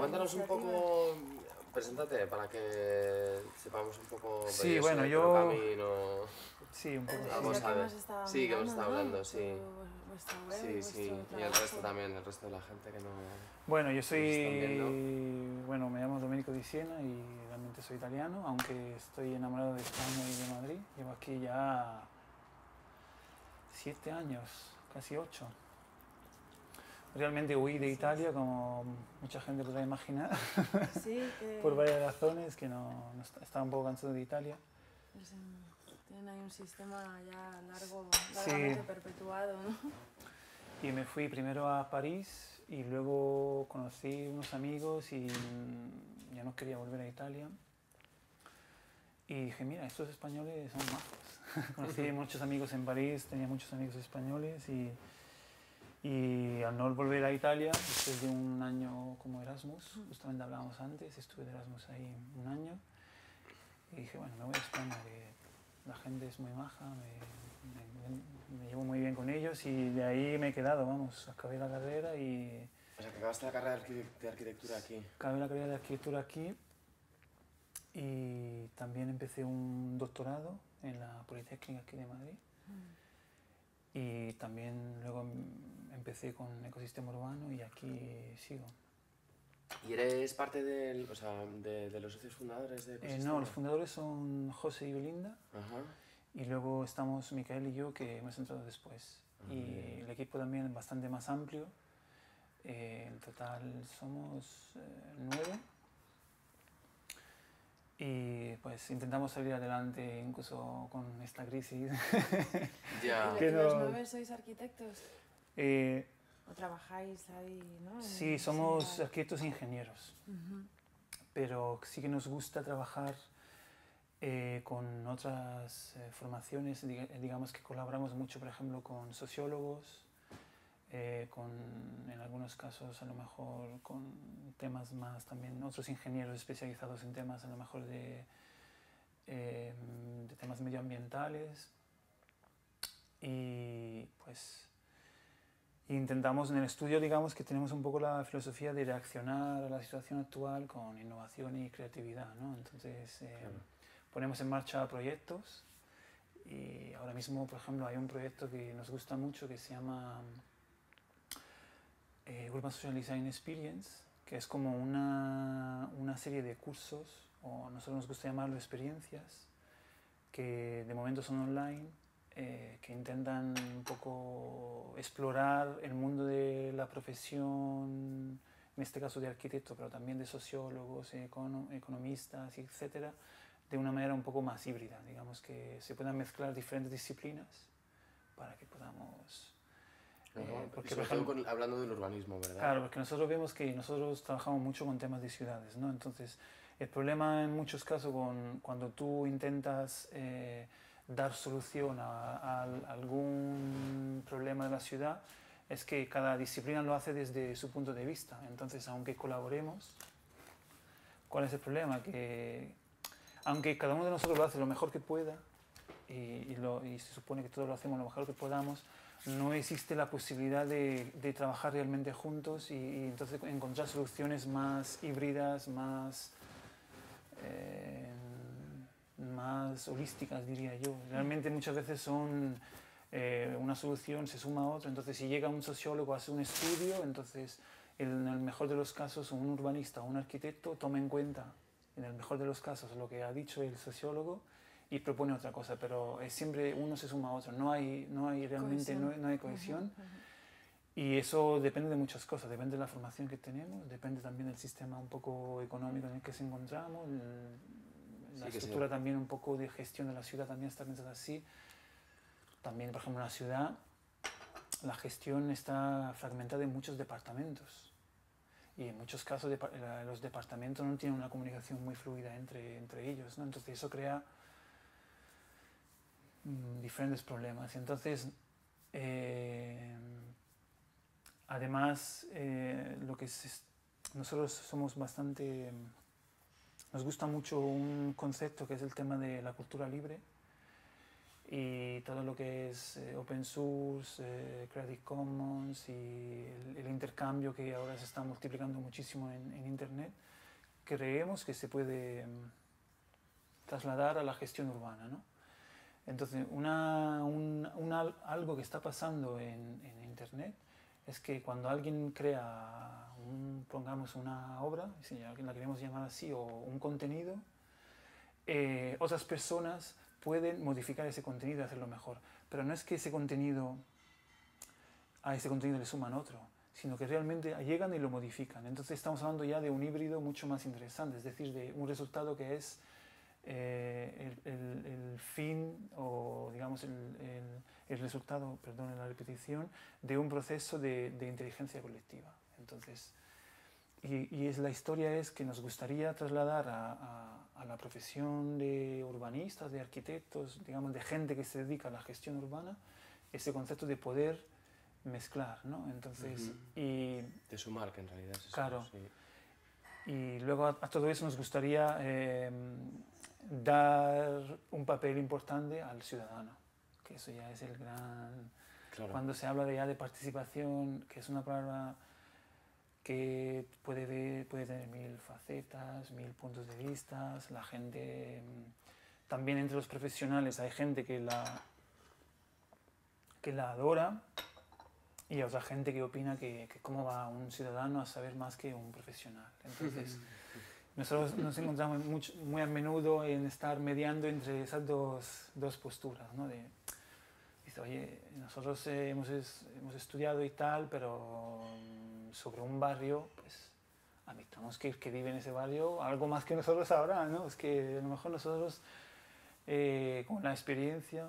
cuéntanos un poco, preséntate para que sepamos un poco Sí, eso, bueno, yo- camino. Sí, un poco. Sí. Vamos a que ver. Sí, que hemos estado hablando, sí. Sí, sí, y el resto también, el resto de la gente que no... Bueno, yo soy, bueno, me llamo Domenico Di Siena y realmente soy italiano, aunque estoy enamorado de España y de Madrid. Llevo aquí ya siete años, casi ocho. Realmente huí de Sí. Italia, como mucha gente podrá imaginar, Sí, que por varias razones, que no, no est- estaba un poco cansado de Italia. es un- tienen ahí un sistema ya largo, Sí. largamente perpetuado, ¿no? Y me fui primero a París y luego conocí unos amigos y ya no quería volver a Italia. Y dije, mira, estos españoles son majos. conocí muchos amigos en París, tenía muchos amigos españoles y, y al no volver a Italia, después de un año como Erasmus, justamente hablábamos antes, estuve de Erasmus ahí un año, y dije, bueno, me voy a España, que la gente es muy maja, me, me- me llevo muy bien con ellos y de ahí me he quedado, vamos, acabé la carrera y O sea, que acabaste la carrera de, arquite- de arquitectura aquí. acabé la carrera de arquitectura aquí y también empecé un doctorado en la Politécnica aquí de Madrid. Y también luego empecé con ecosistema urbano y aquí sigo. ¿Y eres parte del, o sea, de, de los socios fundadores de Eh, no, los fundadores son José y Belinda Ajá. y luego estamos Micael y yo que hemos entrado después. Ah, y el equipo también es bastante más amplio. Eh, en total somos eh, nueve. Y pues intentamos salir adelante incluso con esta crisis. Ya. ¿Y Que los no- nueve sois arquitectos? Eh, ¿O trabajáis ahí, no? Sí, somos sí, arquitectos e ingenieros, pero sí que nos gusta trabajar eh, con otras eh, formaciones. Diga- Digamos que colaboramos mucho, por ejemplo, con sociólogos, eh, con, en algunos casos a lo mejor con temas más también, otros ingenieros especializados en temas a lo mejor de, eh, de temas medioambientales. Y pues intentamos en el estudio, digamos que tenemos un poco la filosofía de reaccionar a la situación actual con innovación y creatividad, ¿no? Entonces eh, Claro. ponemos en marcha proyectos y ahora mismo, por ejemplo, hay un proyecto que nos gusta mucho que se llama eh, Urban Social Design Experience, que es como una, una serie de cursos, o nosotros nos gusta llamarlo experiencias, que de momento son online, eh, que intentan un poco explorar el mundo de la profesión, en este caso de arquitecto, pero también de sociólogos, econo- economistas, etcétera, de una manera un poco más híbrida, digamos que se puedan mezclar diferentes disciplinas para que podamos... Eh, porque, sobre todo con- hablando del urbanismo, ¿verdad? Claro, porque nosotros vemos que nosotros trabajamos mucho con temas de ciudades, ¿no? Entonces, el problema en muchos casos con, cuando tú intentas eh, dar solución a, algún problema de la ciudad es que cada disciplina lo hace desde su punto de vista. Entonces, aunque colaboremos, ¿cuál es el problema? Que aunque cada uno de nosotros lo hace lo mejor que pueda y, se supone que todos lo hacemos lo mejor que podamos, no existe la posibilidad de, trabajar realmente juntos y, y entonces encontrar soluciones más híbridas, más, eh, más holísticas, diría yo. Realmente muchas veces son eh, una solución, se suma a otra, entonces si llega un sociólogo, hace un estudio, entonces en el mejor de los casos un urbanista o un arquitecto toma en cuenta, en el mejor de los casos, lo que ha dicho el sociólogo y propone otra cosa, pero es siempre uno se suma a otro, no hay, no hay realmente no, Cohesión. no hay cohesión. Y eso depende de muchas cosas, depende de la formación que tenemos, depende también del sistema un poco económico en el que se encontramos, la Sí, estructura también un poco de gestión de la ciudad también está pensada así. También, por ejemplo, en la ciudad, la gestión está fragmentada en muchos departamentos. Y en muchos casos los departamentos no tienen una comunicación muy fluida entre, entre ellos, ¿no? Entonces eso crea mm, diferentes problemas. Entonces, eh, además, eh, lo que es, nosotros somos bastante, nos gusta mucho un concepto que es el tema de la cultura libre. y todo lo que es eh, open source, eh, Creative Commons y el, el, intercambio que ahora se está multiplicando muchísimo en, en Internet, creemos que se puede um, trasladar a la gestión urbana. ¿no? Entonces, una, un, algo que está pasando en, en, Internet es que cuando alguien crea, un, pongamos una obra, si la queremos llamar así, o un contenido, eh, otras personas pueden modificar ese contenido y hacerlo mejor. Pero no es que ese contenido, a ese contenido le suman otro, sino que realmente llegan y lo modifican. Entonces estamos hablando ya de un híbrido mucho más interesante, es decir, de un resultado que es eh, el, el, el, fin o digamos el, el, resultado, perdón la repetición, de un proceso de, de inteligencia colectiva. Entonces, y, y, es, la historia es que nos gustaría trasladar a, a, a, la profesión de urbanistas, de arquitectos, digamos, de gente que se dedica a la gestión urbana, ese concepto de poder mezclar, ¿no? Entonces, uh -huh. y... De sumar, que en realidad es Claro. eso, sí. Y luego a, a, todo eso nos gustaría eh, dar un papel importante al ciudadano, que eso ya es el gran... Claro. Cuando se habla de, ya de participación, que es una palabra que puede, ver, puede tener mil facetas, mil puntos de vista, la gente, también entre los profesionales hay gente que la, que la adora y otra gente que opina que, que cómo va un ciudadano a saber más que un profesional. Entonces, nosotros nos encontramos mucho, muy a menudo en estar mediando entre esas dos, dos posturas, ¿no? De, dice, oye, nosotros hemos, hemos estudiado y tal, pero sobre un barrio, pues admitamos que el que vive en ese barrio algo más que nosotros sabrá, ¿no? Es que a lo mejor nosotros, eh, con la experiencia,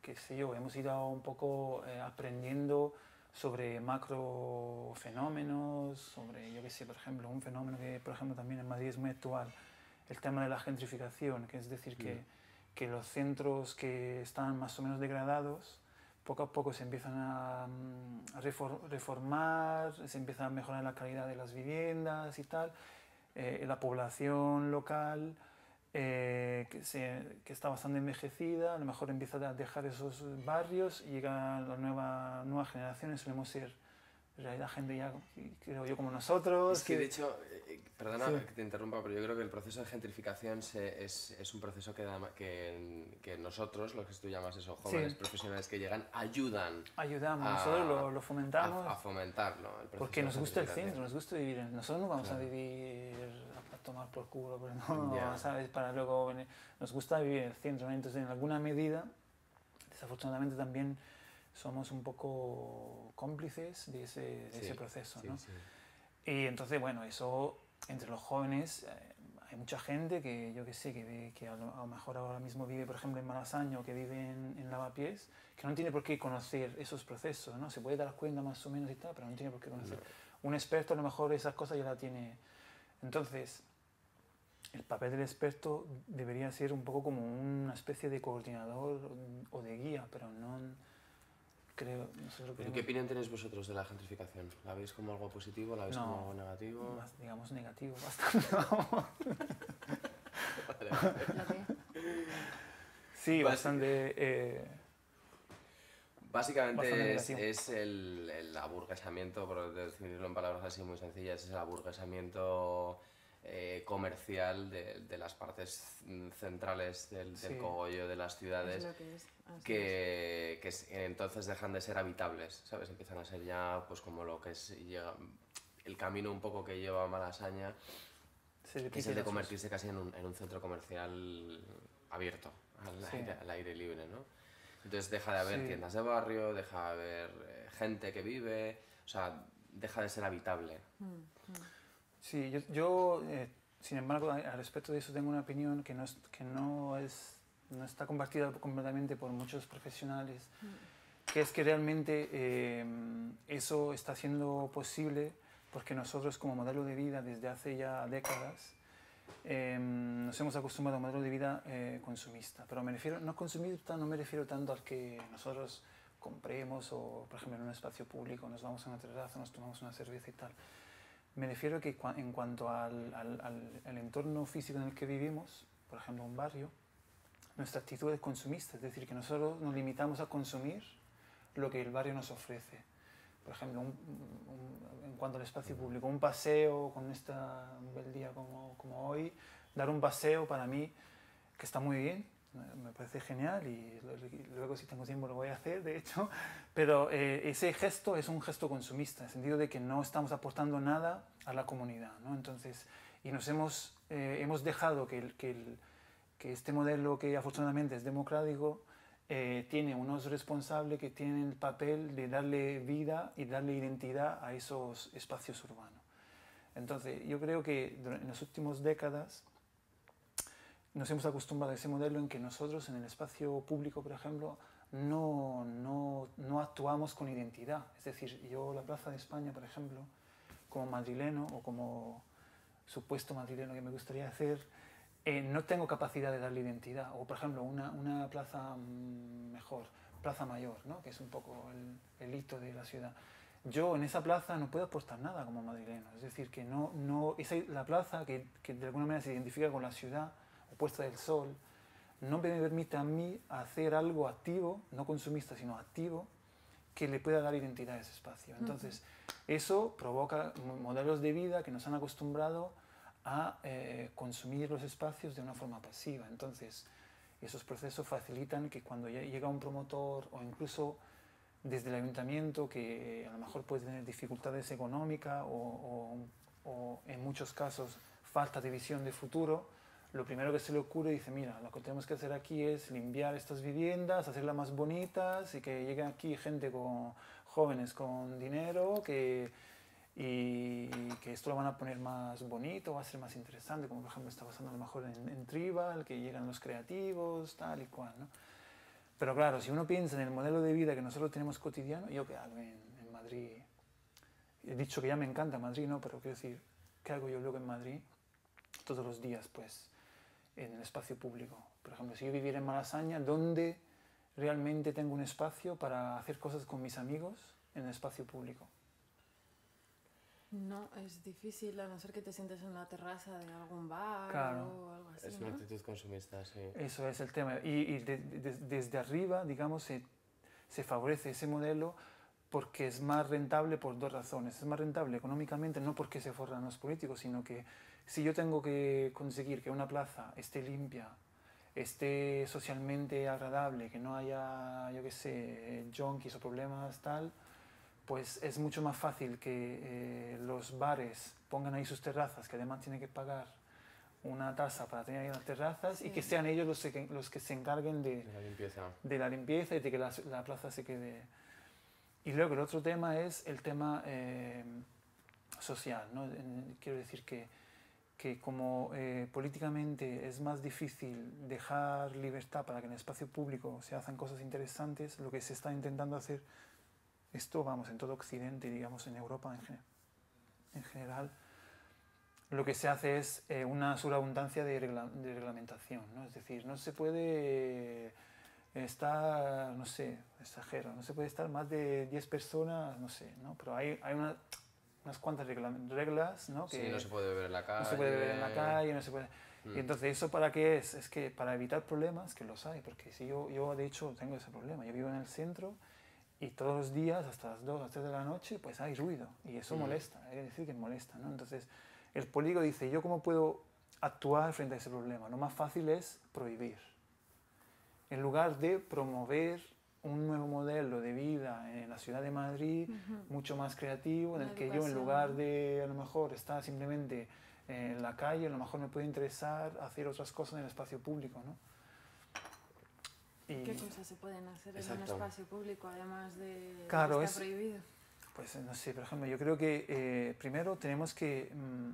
qué sé yo, hemos ido un poco eh, aprendiendo sobre macro fenómenos, sobre, yo qué sé, por ejemplo, un fenómeno que, por ejemplo, también en Madrid es muy actual, el tema de la gentrificación, que es decir, que, que los centros que están más o menos degradados, poco a poco se empiezan a, a reformar, se empieza a mejorar la calidad de las viviendas y tal, eh, la población local eh, que, se, que, está bastante envejecida, a lo mejor empieza a dejar esos barrios y llega la nueva, nuevas generaciones, solemos ser en realidad gente ya, creo yo, como nosotros. Es que, que de hecho, eh, perdona sí. que te interrumpa, pero yo creo que el proceso de gentrificación se, es, es, un proceso que, que, que, nosotros, lo que tú llamas eso, jóvenes sí. profesionales que llegan, ayudan. Ayudamos, a, nosotros lo, lo fomentamos. A, a fomentarlo. porque nos gusta el centro, nos gusta vivir. Nosotros no vamos claro. a vivir a, tomar por culo, pero no, yeah. ¿sabes? Para luego venir. Nos gusta vivir en el centro, ¿no? entonces en alguna medida, desafortunadamente también somos un poco cómplices de ese, de sí, ese proceso. sí, ¿no? Sí. Y entonces, bueno, eso entre los jóvenes, eh, hay mucha gente que yo que sé, que, que a, lo, a, lo, mejor ahora mismo vive, por ejemplo, en Malasaña o que vive en, en, Lavapiés, que no tiene por qué conocer esos procesos, ¿no? Se puede dar cuenta más o menos y tal, pero no tiene por qué conocer. No. Un experto a lo mejor esas cosas ya la tiene. Entonces, el papel del experto debería ser un poco como una especie de coordinador o de guía, pero no creo, nosotros ¿Pero qué opinión tenéis vosotros de la gentrificación? ¿La veis como algo positivo? ¿La veis no, como algo negativo? Más, digamos negativo, bastante. sí, bastante... Eh, Básicamente bastante es, es el, el, aburguesamiento, por decirlo en palabras así muy sencillas, es el aburguesamiento eh, comercial de, de, las partes centrales del, del sí. cogollo de las ciudades es que, es. que, que es, entonces dejan de ser habitables, ¿sabes? Empiezan a ser ya pues como lo que es llega, el camino un poco que lleva a Malasaña, sí, que es el de convertirse casi en un, en un centro comercial abierto, al, sí. aire, al, aire, libre, ¿no? Entonces deja de haber sí. tiendas de barrio, deja de haber eh, gente que vive, o sea, deja de ser habitable. Mm, mm. Sí, yo, yo eh, sin embargo, al respecto de eso tengo una opinión que no, es, que no, es, no está compartida completamente por muchos profesionales, mm. que es que realmente eh, eso está siendo posible porque nosotros como modelo de vida desde hace ya décadas eh, nos hemos acostumbrado a un modelo de vida eh, consumista. Pero me refiero, no consumista no me refiero tanto al que nosotros compremos o, por ejemplo, en un espacio público nos vamos a una terraza, nos tomamos una cerveza y tal me refiero que en cuanto al, al, al, al, entorno físico en el que vivimos, por ejemplo un barrio, nuestra actitud es consumista, es decir, que nosotros nos limitamos a consumir lo que el barrio nos ofrece. Por ejemplo, en cuanto al espacio público, un paseo con esta, un bel día como, como hoy, dar un paseo para mí, que está muy bien, me parece genial y luego si tengo tiempo lo voy a hacer, de hecho, pero eh, ese gesto es un gesto consumista, en el sentido de que no estamos aportando nada a la comunidad, ¿no? Entonces, y nos hemos, eh, hemos dejado que, que, este modelo que afortunadamente es democrático eh, tiene unos responsables que tienen el papel de darle vida y darle identidad a esos espacios urbanos. Entonces, yo creo que en las últimas décadas nos hemos acostumbrado a ese modelo en que nosotros en el espacio público, por ejemplo, no, no, no, actuamos con identidad. Es decir, yo la Plaza de España, por ejemplo, como madrileno o como supuesto madrileno que me gustaría hacer, eh, no tengo capacidad de darle identidad. O, por ejemplo, una, una plaza mm, mejor, Plaza Mayor, ¿no? que es un poco el, el, hito de la ciudad. Yo en esa plaza no puedo aportar nada como madrileno. Es decir, que no, no, esa, la plaza que, que de alguna manera se identifica con la ciudad, puesta del sol, no me permite a mí hacer algo activo, no consumista, sino activo, que le pueda dar identidad a ese espacio. Entonces, eso provoca modelos de vida que nos han acostumbrado a eh, consumir los espacios de una forma pasiva. Entonces, esos procesos facilitan que cuando llega un promotor o incluso desde el ayuntamiento, que a lo mejor puede tener dificultades económicas o, o en muchos casos falta de visión de futuro, lo primero que se le ocurre dice, mira, lo que tenemos que hacer aquí es limpiar estas viviendas, hacerlas más bonitas y que lleguen aquí gente con jóvenes con dinero que, y que esto lo van a poner más bonito, va a ser más interesante, como por ejemplo está pasando a lo mejor en, en Tribal, que llegan los creativos, tal y cual, ¿no? Pero claro, si uno piensa en el modelo de vida que nosotros tenemos cotidiano, yo qué hago en, en Madrid, he dicho que ya me encanta Madrid, ¿no? Pero quiero decir, ¿qué hago yo luego en Madrid? Todos los días, pues en el espacio público. Por ejemplo, si yo viviera en Malasaña, ¿dónde realmente tengo un espacio para hacer cosas con mis amigos en el espacio público? No, es difícil, a no ser que te sientes en la terraza de algún bar claro. o algo así. Es una actitud consumista, sí. Eso es el tema. Y, y de, de, desde arriba, digamos, se, se favorece ese modelo porque es más rentable por dos razones. Es más rentable económicamente, no porque se forran los políticos, sino que si yo tengo que conseguir que una plaza esté limpia, esté socialmente agradable, que no haya, yo qué sé, junkies o problemas tal, pues es mucho más fácil que eh, los bares pongan ahí sus terrazas, que además tienen que pagar una tasa para tener ahí las terrazas sí. y que sean ellos los que, los que se encarguen de, la limpieza. de la limpieza y de que la, la, plaza se quede. Y luego el otro tema es el tema eh, social. ¿no? Quiero decir que que como eh, políticamente es más difícil dejar libertad para que en el espacio público se hacen cosas interesantes, lo que se está intentando hacer, esto vamos en todo Occidente, digamos en Europa en, en general, lo que se hace es eh, una surabundancia de, regla de reglamentación, ¿no? es decir, no se puede estar, no sé, exagero, no se puede estar más de 10 personas, no sé, ¿no? pero hay, hay una unas cuantas reglas, ¿no? Que sí, no se puede beber en la calle. No se puede beber en la calle, no se puede... Mm. Y entonces, ¿eso para qué es? Es que para evitar problemas, que los hay, porque si yo, yo de hecho tengo ese problema, yo vivo en el centro y todos los días hasta las 2 o 3 de la noche pues hay ruido y eso mm. molesta, hay que decir que molesta, ¿no? Entonces, el político dice, ¿yo cómo puedo actuar frente a ese problema? Lo más fácil es prohibir. En lugar de promover un nuevo modelo de vida en la ciudad de Madrid, uh -huh. mucho más creativo, en el que yo en lugar de a lo mejor estar simplemente en la calle, a lo mejor me puede interesar hacer otras cosas en el espacio público, ¿no? Y ¿Qué cosas se pueden hacer Exacto. en un espacio público además de claro, que está es, prohibido? Pues no sé, por ejemplo, yo creo que eh, primero tenemos que mmm,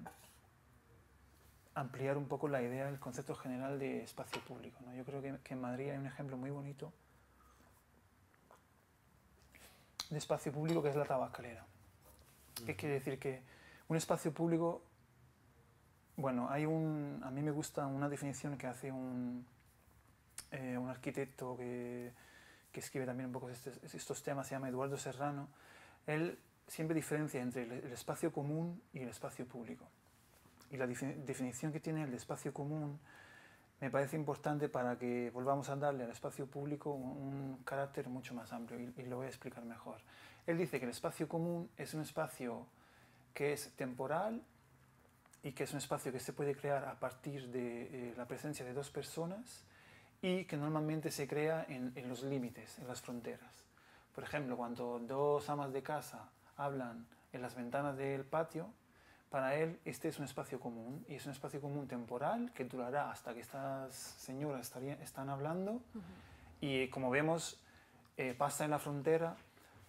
ampliar un poco la idea, el concepto general de espacio público. Yo creo que, en Madrid hay un ejemplo muy bonito de espacio público que es la tabacalera. ¿Qué quiere decir? Que un espacio público, bueno, hay un, a mí me gusta una definición que hace un, eh, un arquitecto que, que, escribe también un poco estos, estos, temas, se llama Eduardo Serrano. Él siempre diferencia entre el espacio común y el espacio público. Y la definición que tiene el espacio común me parece importante para que volvamos a darle al espacio público un, carácter mucho más amplio y, lo voy a explicar mejor. Él dice que el espacio común es un espacio que es temporal y que es un espacio que se puede crear a partir de eh, la presencia de dos personas y que normalmente se crea en, en los límites, en las fronteras. Por ejemplo, cuando dos amas de casa hablan en las ventanas del patio, para él este es un espacio común y es un espacio común temporal que durará hasta que estas señoras estarían, están hablando. Y como vemos eh, pasa en la frontera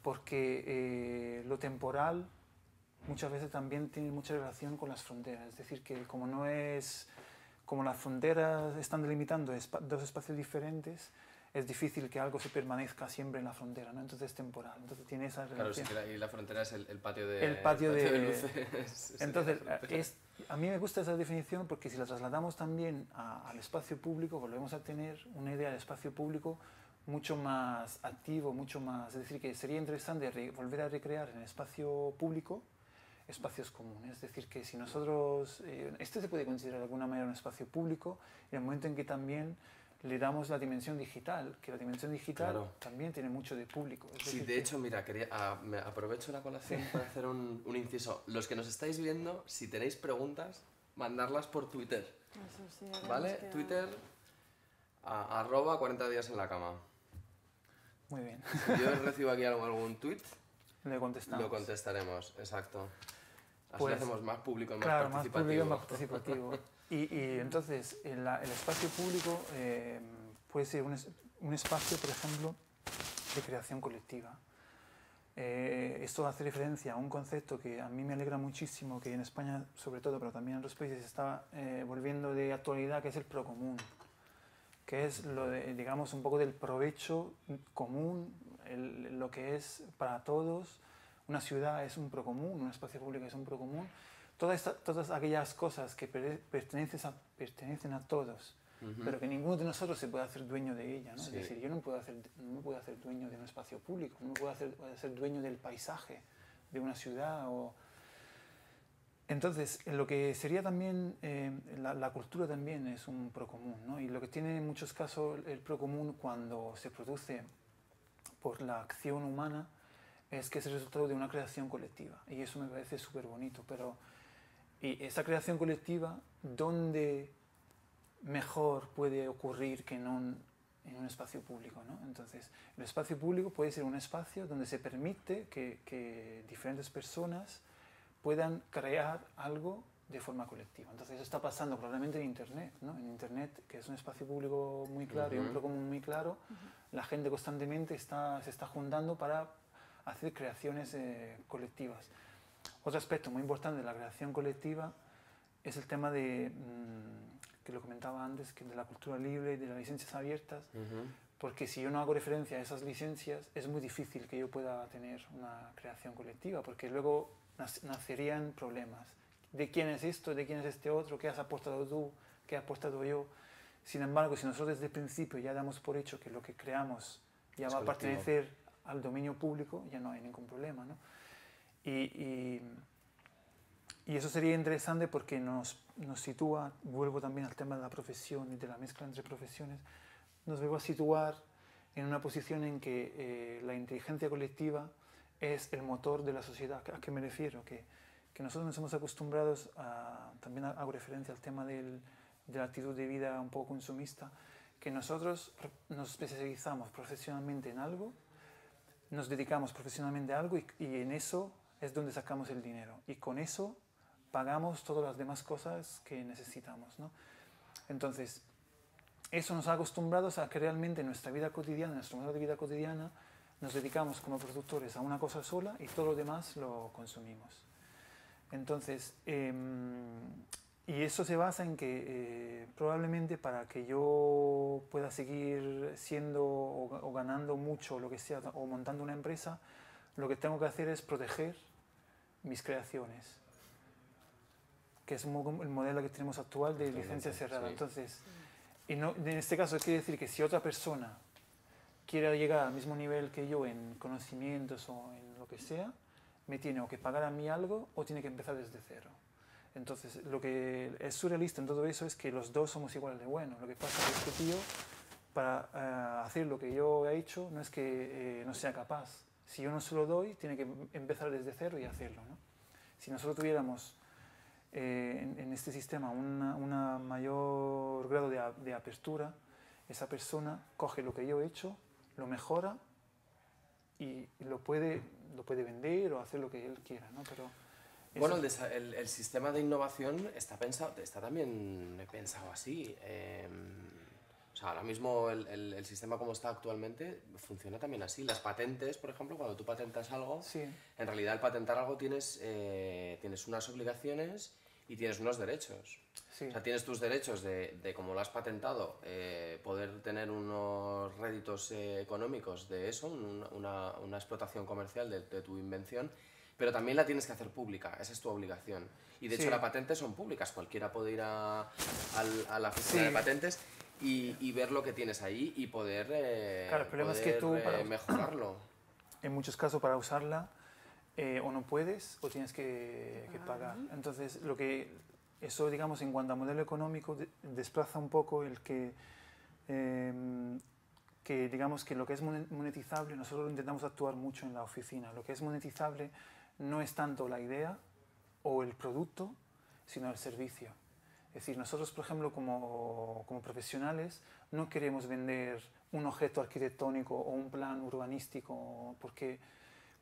porque eh, lo temporal muchas veces también tiene mucha relación con las fronteras, es decir, que como no es como las fronteras están delimitando dos espacios diferentes, es difícil que algo se permanezca siempre en la frontera, ¿no? Entonces es temporal. Entonces tiene esa relación. Claro, sí, y la frontera es el, patio de... El patio, de... luces. Entonces, es, a mí me gusta esa definición porque si la trasladamos también al espacio público, volvemos a tener una idea de espacio público mucho más activo, mucho más... Es decir, que sería interesante volver a recrear en el espacio público espacios comunes. Es decir, que si nosotros... Eh, este se puede considerar de alguna manera un espacio público, en el momento en que también le damos la dimensión digital, que la dimensión digital también tiene mucho de público. sí, de hecho, mira, quería, ah, me aprovecho la colación para hacer un, un, inciso. Los que nos estáis viendo, si tenéis preguntas, mandarlas por Twitter. ¿Vale? Twitter, arroba 40 días en la cama. Muy bien. Si yo recibo aquí algún, algún tweet, le contestamos. Lo contestaremos, exacto. Así pues, hacemos más público, más claro, participativo. Más público, más participativo. Y, entonces el, espacio público eh, puede ser un, un, espacio, por ejemplo, de creación colectiva. Eh, esto hace referencia a un concepto que a mí me alegra muchísimo, que en España sobre todo, pero también en otros países está eh, volviendo de actualidad, que es el procomún, que es lo de, digamos, un poco del provecho común, lo que es para todos. Una ciudad es un procomún, un espacio público es un procomún todas, todas aquellas cosas que pertenecen a, pertenecen a todos, pero que ninguno de nosotros se puede hacer dueño de ella. ¿no? Es decir, yo no, puedo hacer, no me puedo hacer dueño de un espacio público, no me puedo hacer, ser dueño del paisaje de una ciudad. O... Entonces, lo que sería también, eh, la, la, cultura también es un procomún, ¿no? y lo que tiene en muchos casos el procomún cuando se produce por la acción humana es que es el resultado de una creación colectiva, y eso me parece súper bonito, pero y esa creación colectiva, ¿dónde mejor puede ocurrir que no en un espacio público? ¿no? Entonces, el espacio público puede ser un espacio donde se permite que, que diferentes personas puedan crear algo de forma colectiva. Entonces eso está pasando probablemente en Internet, ¿no? En Internet, que es un espacio público muy claro y un bloque muy claro, la gente constantemente está, se está juntando para hacer creaciones eh, colectivas. Otro aspecto muy importante de la creación colectiva es el tema de, mm, que lo comentaba antes, que de la cultura libre y de las licencias abiertas, porque si yo no hago referencia a esas licencias, es muy difícil que yo pueda tener una creación colectiva, porque luego nacerían problemas. ¿De quién es esto? ¿De quién es este otro? ¿Qué has aportado tú? ¿Qué he aportado yo? Sin embargo, si nosotros desde el principio ya damos por hecho que lo que creamos ya va a pertenecer al dominio público, ya no hay ningún problema. ¿no? Y, y, eso sería interesante porque nos, nos sitúa, vuelvo también al tema de la profesión y de la mezcla entre profesiones, nos vuelve a situar en una posición en que eh, la inteligencia colectiva es el motor de la sociedad. ¿A qué me refiero? Que, que nosotros nos hemos acostumbrado a, también hago referencia al tema del, de la actitud de vida un poco consumista, que nosotros nos especializamos profesionalmente en algo, nos dedicamos profesionalmente a algo y, y en eso es donde sacamos el dinero. Y con eso pagamos todas las demás cosas que necesitamos. ¿no? Entonces, eso nos ha acostumbrado a que realmente en nuestra vida cotidiana, en nuestro modo de vida cotidiana, nos dedicamos como productores a una cosa sola y todo lo demás lo consumimos. Entonces, em, y eso se basa en que eh, probablemente para que yo pueda seguir siendo o, o, ganando mucho, lo que sea, o montando una empresa, lo que tengo que hacer es proteger mis creaciones, que es el modelo que tenemos actual de licencia cerrada. Entonces, y no, en este caso quiere decir que si otra persona quiere llegar al mismo nivel que yo en conocimientos o en lo que sea, me tiene o que pagar a mí algo o tiene que empezar desde cero. Entonces, lo que es surrealista en todo eso es que los dos somos iguales de buenos. Lo que pasa es que este tío, para eh, hacer lo que yo he hecho, no es que eh, no sea capaz. Si yo no se lo doy, tiene que empezar desde cero y hacerlo. ¿no? Si nosotros tuviéramos eh, en, este sistema un mayor grado de, de, apertura, esa persona coge lo que yo he hecho, lo mejora y lo puede, lo puede vender o hacer lo que él quiera. ¿no? Pero, bueno, el, el, sistema de innovación está, pensado, está también pensado así. O sea, ahora mismo el, el, sistema como está actualmente funciona también así. Las patentes, por ejemplo, cuando tú patentas algo, en realidad al patentar algo tienes, eh, tienes unas obligaciones y tienes unos derechos. O sea, tienes tus derechos de, de como lo has patentado, eh, poder tener unos réditos eh, económicos de eso, una, una, explotación comercial de, de tu invención, pero también la tienes que hacer pública, esa es tu obligación. Y de hecho las patentes son públicas, cualquiera puede ir a, a, la oficina de patentes y, y, ver lo que tienes ahí y poder, eh, claro, el problema es que tú para, eh, mejorarlo. En muchos casos para usarla eh, o no puedes o tienes que, que, pagar. Entonces, lo que eso, digamos, en cuanto a modelo económico, desplaza un poco el que, em, que, digamos, que lo que es monetizable, nosotros intentamos actuar mucho en la oficina. Lo que es monetizable no es tanto la idea o el producto, sino el servicio. Es decir, nosotros, por ejemplo, como, como profesionales, no queremos vender un objeto arquitectónico o un plan urbanístico, porque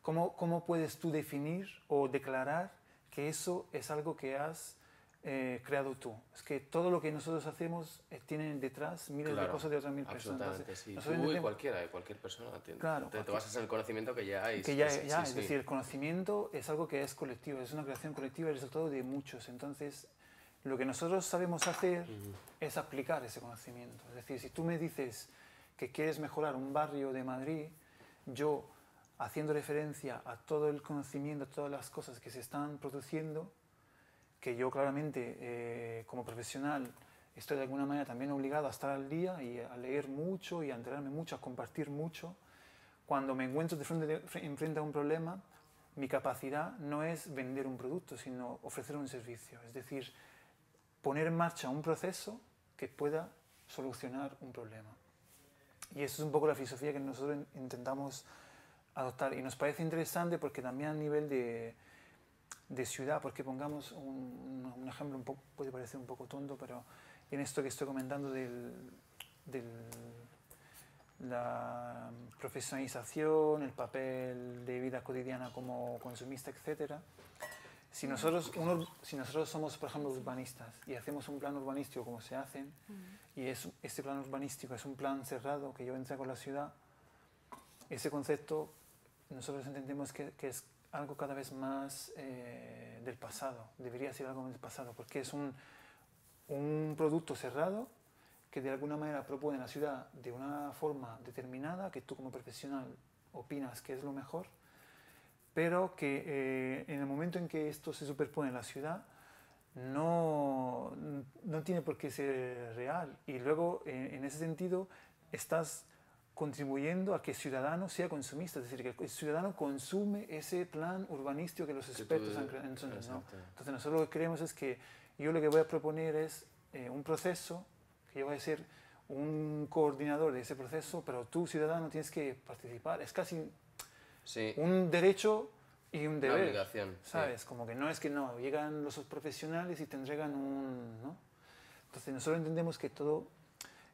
¿cómo, ¿cómo puedes tú definir o declarar que eso es algo que has eh, creado tú. Es que todo lo que nosotros hacemos eh, tiene detrás miles de cosas de otras mil personas. sí. Tú y cualquiera, cualquier persona. claro, te, te, basas en el conocimiento que ya hay. Que ya, ya es decir, el conocimiento es algo que es colectivo, es una creación colectiva, el resultado de muchos. Entonces, lo que nosotros sabemos hacer es aplicar ese conocimiento. Es decir, si tú me dices que quieres mejorar un barrio de Madrid, yo, haciendo referencia a todo el conocimiento, a todas las cosas que se están produciendo, que yo claramente eh, como profesional estoy de alguna manera también obligado a estar al día y a leer mucho y a enterarme mucho, a compartir mucho. Cuando me encuentro de frente, de, a un problema, mi capacidad no es vender un producto, sino ofrecer un servicio. Es decir, poner en marcha un proceso que pueda solucionar un problema. Y eso es un poco la filosofía que nosotros intentamos adoptar. Y nos parece interesante porque también a nivel de, de ciudad, porque pongamos un, ejemplo, un poco, puede parecer un poco tonto, pero en esto que estoy comentando del, del la profesionalización, el papel de vida cotidiana como consumista, etc. Si nosotros, uno, si nosotros somos, por ejemplo, urbanistas y hacemos un plan urbanístico como se hacen, y es, este plan urbanístico es un plan cerrado que yo entré con la ciudad, ese concepto nosotros entendemos que, que es algo cada vez más eh, del pasado, debería ser algo del pasado, porque es un, un producto cerrado que de alguna manera propone la ciudad de una forma determinada, que tú como profesional opinas que es lo mejor, pero que eh, en el momento en que esto se superpone en la ciudad, no, no tiene por qué ser real. Y luego, en, en ese sentido, estás contribuyendo a que el ciudadano sea consumista, es decir, que el ciudadano consume ese plan urbanístico que los expertos han creado. Entonces, nosotros lo que queremos es que yo lo que voy a proponer es eh, un proceso, que yo voy a ser un coordinador de ese proceso, pero tú, ciudadano, tienes que participar. Es casi un derecho y un deber. Una obligación. ¿Sabes? Como que no es que no, llegan los profesionales y te entregan un... ¿no? Entonces nosotros entendemos que todo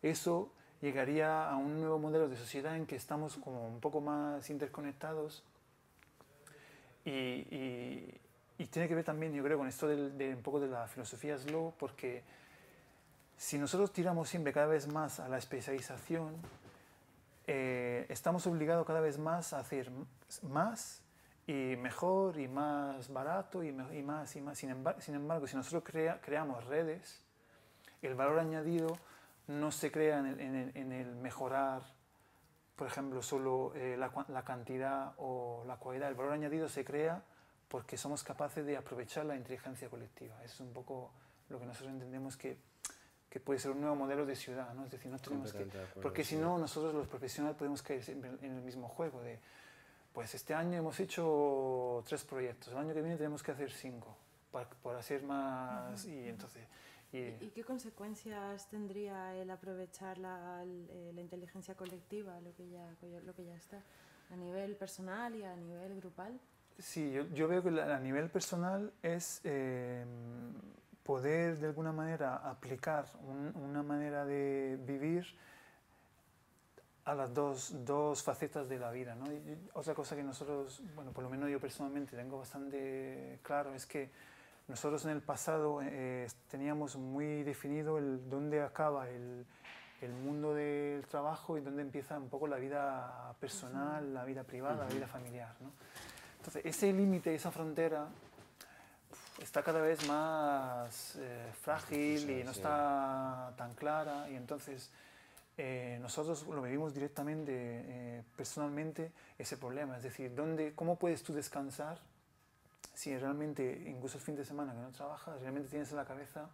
eso llegaría a un nuevo modelo de sociedad en que estamos como un poco más interconectados y, y, tiene que ver también, yo creo, con esto de, un poco de la filosofía slow, porque si nosotros tiramos siempre cada vez más a la especialización, eh, estamos obligados cada vez más a hacer más y mejor y más barato y, y más y más. Sin sin embargo si nosotros crea, creamos redes, el valor añadido no se crea en el, mejorar, por ejemplo, solo eh, la, cantidad o la cualidad. El valor añadido se crea porque somos capaces de aprovechar la inteligencia colectiva. Es un poco lo que nosotros entendemos que, que puede ser un nuevo modelo de ciudad. ¿no? Es decir, no tenemos que... Porque si no, nosotros los profesionales podemos caer en el mismo juego de, pues este año hemos hecho tres proyectos, el año que viene tenemos que hacer cinco. por hacer más y entonces... Y, qué consecuencias tendría el aprovechar la, eh, la, inteligencia colectiva, lo que, ya, lo que ya está, a nivel personal y a nivel grupal? Sí, yo, yo veo que a nivel personal es eh, poder de alguna manera aplicar una manera de vivir a las dos, dos facetas de la vida. ¿no? otra cosa que nosotros, bueno, por lo menos yo personalmente tengo bastante claro es que nosotros en el pasado eh, teníamos muy definido el dónde acaba el, el, mundo del trabajo y dónde empieza un poco la vida personal, la vida privada, la vida familiar. ¿no? Entonces, ese límite, esa frontera está cada vez más eh, frágil y no está tan clara y entonces eh, nosotros lo vivimos directamente, personalmente, ese problema. Es decir, ¿dónde, ¿cómo puedes tú descansar si realmente, incluso el fin de semana que no trabajas, realmente tienes en la cabeza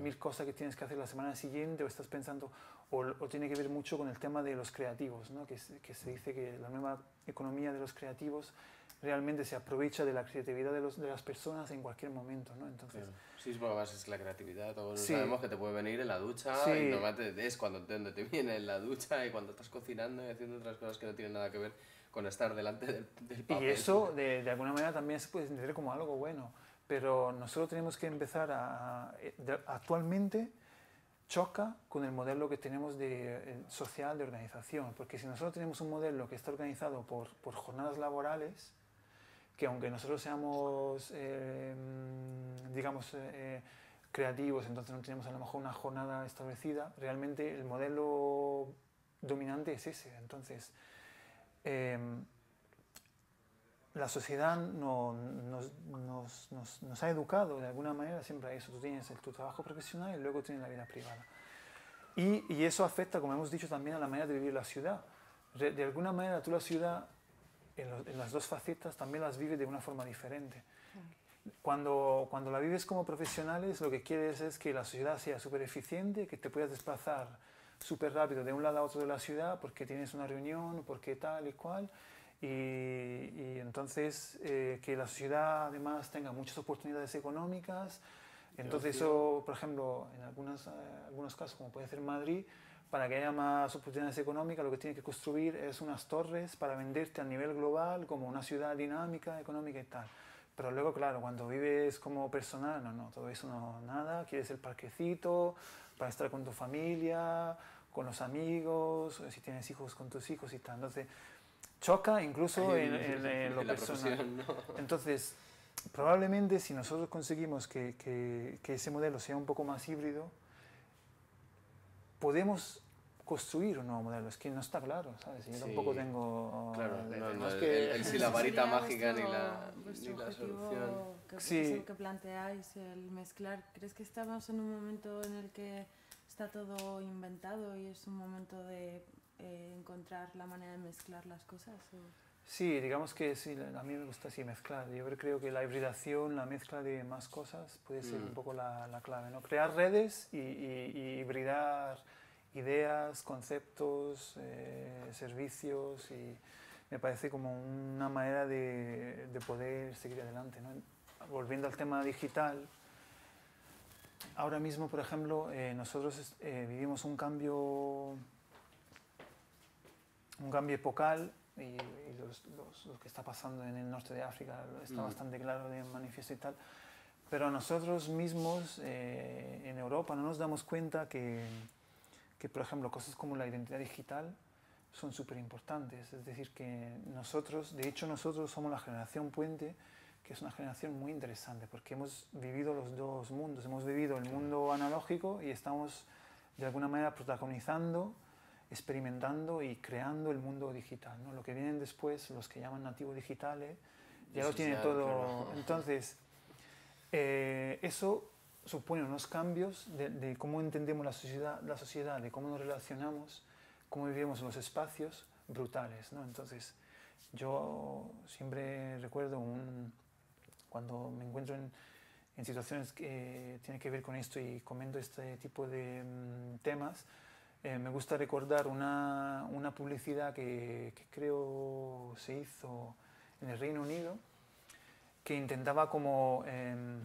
mil cosas que tienes que hacer la semana siguiente o estás pensando, o, tiene que ver mucho con el tema de los creativos, ¿no? que, que, se dice que la nueva economía de los creativos realmente se aprovecha de la creatividad de, los, de las personas en cualquier momento. ¿no? Entonces, Sí, es porque es la creatividad. Todos sabemos que te puede venir en la ducha y normalmente es cuando te, te viene en la ducha y cuando estás cocinando y haciendo otras cosas que no tienen nada que ver con estar delante del, del papel. Y eso, de, de, alguna manera, también se puede entender como algo bueno. Pero nosotros tenemos que empezar a... actualmente choca con el modelo que tenemos de, social de organización. Porque si nosotros tenemos un modelo que está organizado por, por jornadas laborales, que aunque nosotros seamos, eh, digamos, eh, creativos, entonces no tenemos a lo mejor una jornada establecida, realmente el modelo dominante es ese. Entonces, Em, la sociedad no, nos, nos, nos, ha educado de alguna manera siempre a eso. Tú tienes tu trabajo profesional y luego tienes la vida privada. Y, y, eso afecta, como hemos dicho, también a la manera de vivir la ciudad. De, alguna manera tú la ciudad, en, en, las dos facetas, también las vives de una forma diferente. Cuando, cuando la vives como profesionales, lo que quieres es que la ciudad sea súper eficiente, que te puedas desplazar súper rápido de un lado a otro de la ciudad porque tienes una reunión, porque tal y cual. Y, y entonces eh, que la ciudad además tenga muchas oportunidades económicas. Entonces eso, por ejemplo, en algunos, eh, algunos casos, como puede ser Madrid, para que haya más oportunidades económicas, lo que tiene que construir es unas torres para venderte a nivel global como una ciudad dinámica, económica y tal. Pero luego, claro, cuando vives como personal, no, no, todo eso no, nada, quieres el parquecito, para estar con tu familia, con los amigos, si tienes hijos con tus hijos y tal. Entonces, choca incluso en, lo personal. Entonces, probablemente si nosotros conseguimos que, que, que, ese modelo sea un poco más híbrido, podemos construir un nuevo modelo. Es que no está claro, ¿sabes? Yo tampoco tengo... Claro, no, no, que, el, si la varita mágica ni la, ni la solución. Que, sí. que planteáis, el mezclar. ¿Crees que estamos en un momento en el que está todo inventado y es un momento de eh, encontrar la manera de mezclar las cosas? Sí, digamos que sí, a mí me gusta así mezclar. Yo creo que la hibridación, la mezcla de más cosas puede ser un mm. poco la, la, clave, ¿no? Crear redes y, y hibridar ideas, conceptos, eh, servicios y me parece como una manera de, de poder seguir adelante. ¿no? Volviendo al tema digital, ahora mismo, por ejemplo, eh, nosotros eh, vivimos un cambio, un cambio epocal y, lo que está pasando en el norte de África está mm. bastante claro de manifiesto y tal. Pero nosotros mismos en Europa no nos damos cuenta que, que, por ejemplo, cosas como la identidad digital son súper importantes. Es decir, que nosotros, de hecho nosotros somos la generación puente, que es una generación muy interesante, porque hemos vivido los dos mundos. Hemos vivido el mundo analógico y estamos de alguna manera protagonizando, experimentando y creando el mundo digital. ¿no? Lo que vienen después, los que llaman nativos digitales, ya lo tiene todo. Entonces, eh, eso supone unos cambios de, cómo entendemos la sociedad, la sociedad, de cómo nos relacionamos, cómo vivimos los espacios brutales. ¿no? Entonces, yo siempre recuerdo un, cuando me encuentro en, en, situaciones que tienen que ver con esto y comento este tipo de mm, temas, eh, me gusta recordar una, una publicidad que, que, creo se hizo en el Reino Unido, que intentaba como... Em,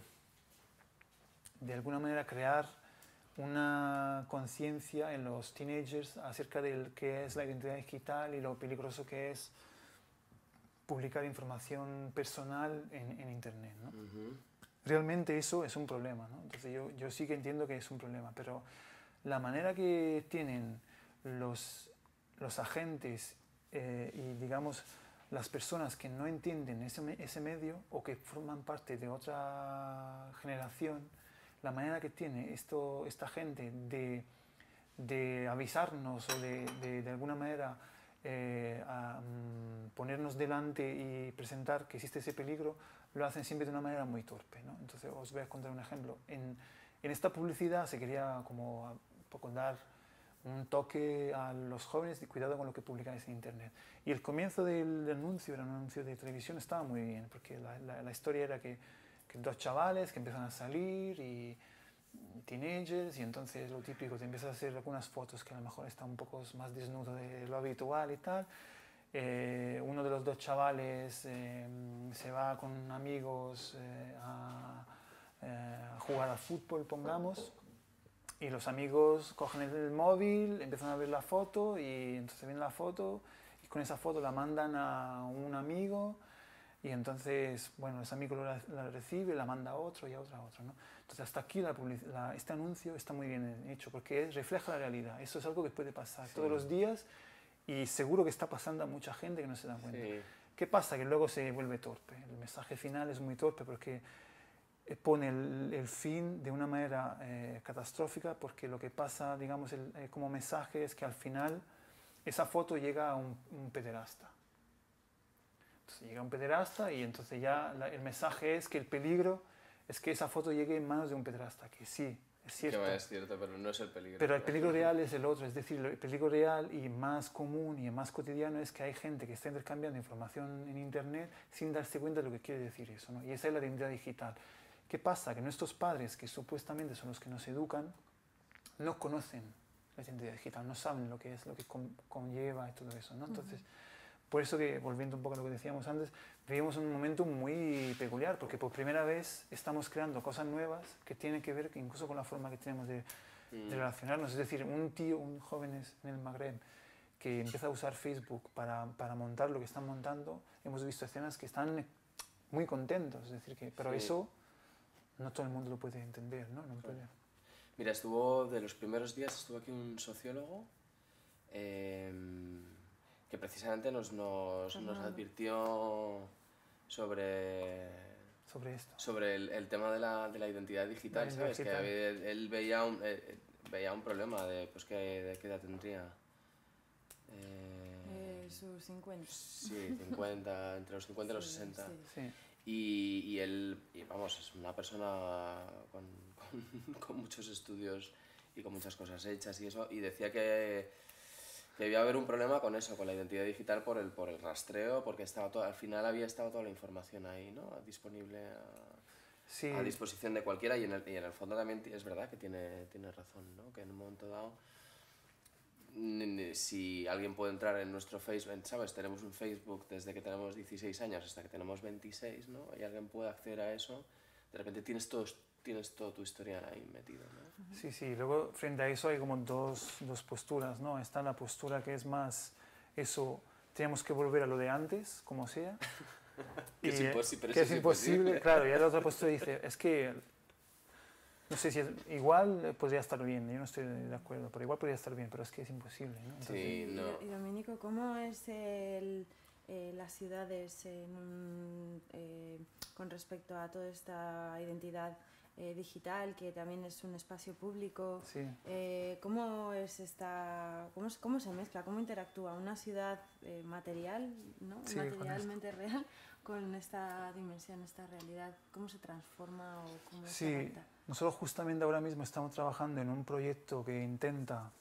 de alguna manera crear una conciencia en los teenagers acerca de qué es la identidad digital y lo peligroso que es publicar información personal en, en Internet. ¿no? Realmente eso es un problema. ¿no? Entonces yo, yo sí que entiendo que es un problema, pero la manera que tienen los, los agentes eh, y digamos las personas que no entienden ese, ese medio o que forman parte de otra generación, la manera que tiene esto, esta gente de, de avisarnos o de, de, alguna manera eh, um, ponernos delante y presentar que existe ese peligro, lo hacen siempre de una manera muy torpe. ¿no? Entonces os voy a contar un ejemplo. En, en esta publicidad se quería como poco dar un toque a los jóvenes de cuidado con lo que publicáis en Internet. Y el comienzo del, anuncio, un anuncio de televisión, estaba muy bien, porque la, la, la historia era que, que, dos chavales que empiezan a salir y teenagers y entonces lo típico, te empiezas a hacer algunas fotos que a lo mejor están un poco más desnudo de lo habitual y tal. Eh, uno de los dos chavales eh, se va con amigos eh, a, eh, a jugar al fútbol, pongamos, y los amigos cogen el móvil, empiezan a ver la foto y entonces ven la foto y con esa foto la mandan a un amigo y entonces, bueno, ese amigo la, la recibe, la manda a otro y a otro a otro, ¿no? Entonces hasta aquí la la, este anuncio está muy bien hecho porque es, refleja la realidad. Eso es algo que puede pasar sí. todos los días y seguro que está pasando a mucha gente que no se da cuenta. Sí. ¿Qué pasa? Que luego se vuelve torpe. El mensaje final es muy torpe porque pone el, el, fin de una manera eh, catastrófica porque lo que pasa, digamos, el, eh, como mensaje es que al final esa foto llega a un, un pederasta. Entonces llega un pederasta y entonces ya la, el mensaje es que el peligro es que esa foto llegue en manos de un pederasta, que sí, es cierto. Que es cierto, pero no es el peligro. Pero el peligro real es el otro, es decir, el peligro real y más común y más cotidiano es que hay gente que está intercambiando información en Internet sin darse cuenta de lo que quiere decir eso, ¿no? Y esa es la identidad digital. ¿Qué pasa? Que nuestros padres, que supuestamente son los que nos educan, no conocen la identidad digital, no saben lo que es, lo que conlleva y todo eso. ¿no? Entonces, uh -huh. por eso que, volviendo un poco a lo que decíamos antes, vivimos un momento muy peculiar, porque por primera vez estamos creando cosas nuevas que tienen que ver incluso con la forma que tenemos de, mm. de relacionarnos. Es decir, un tío, un joven en el Magreb, que empieza a usar Facebook para, para, montar lo que están montando, hemos visto escenas que están muy contentos, es decir, que, pero sí. eso no todo el mundo lo puede entender, ¿no? no puede. Mira, estuvo, de los primeros días estuvo aquí un sociólogo eh, que precisamente nos, nos, nos, advirtió sobre... Sobre esto. Sobre el, el tema de la, de la, identidad digital, la ¿sabes? Digital. Que él veía un, eh, veía un problema de, pues, ¿qué, de qué edad tendría. Eh, eh, sus 50. Sí, 50, entre los 50 y los 60. Sí. sí. Y, y, él, y vamos, es una persona con, con, con, muchos estudios y con muchas cosas hechas y eso, y decía que, que debía haber un problema con eso, con la identidad digital por el, por el rastreo, porque estaba todo, al final había estado toda la información ahí, ¿no? Disponible a, sí. a disposición de cualquiera y en, el, y en el fondo también es verdad que tiene, tiene razón, ¿no? Que en un momento dado si alguien puede entrar en nuestro Facebook, ¿sabes? Tenemos un Facebook desde que tenemos 16 años hasta que tenemos 26, ¿no? Y alguien puede acceder a eso, de repente tienes todo, tienes todo tu historial ahí metido, ¿no? Sí, sí, luego frente a eso hay como dos, dos posturas, ¿no? Está la postura que es más eso, tenemos que volver a lo de antes, como sea. que es, imposible, que es, es imposible, imposible, claro, y la otra postura dice, es que no sé si es, igual eh, podría estar bien, yo no estoy de acuerdo, pero igual podría estar bien, pero es que es imposible. ¿no? Entonces, sí, no. Y, Domenico, ¿cómo es el, eh, las ciudades un, eh, con respecto a toda esta identidad eh, digital, que también es un espacio público? Sí. Eh, ¿Cómo es esta, cómo, cómo, se mezcla, cómo interactúa una ciudad eh, material, ¿no? Sí, materialmente real, con esta dimensión, esta realidad? ¿Cómo se transforma o cómo sí. se adapta? Nosotros justamente ahora mismo estamos trabajando en un proyecto que intenta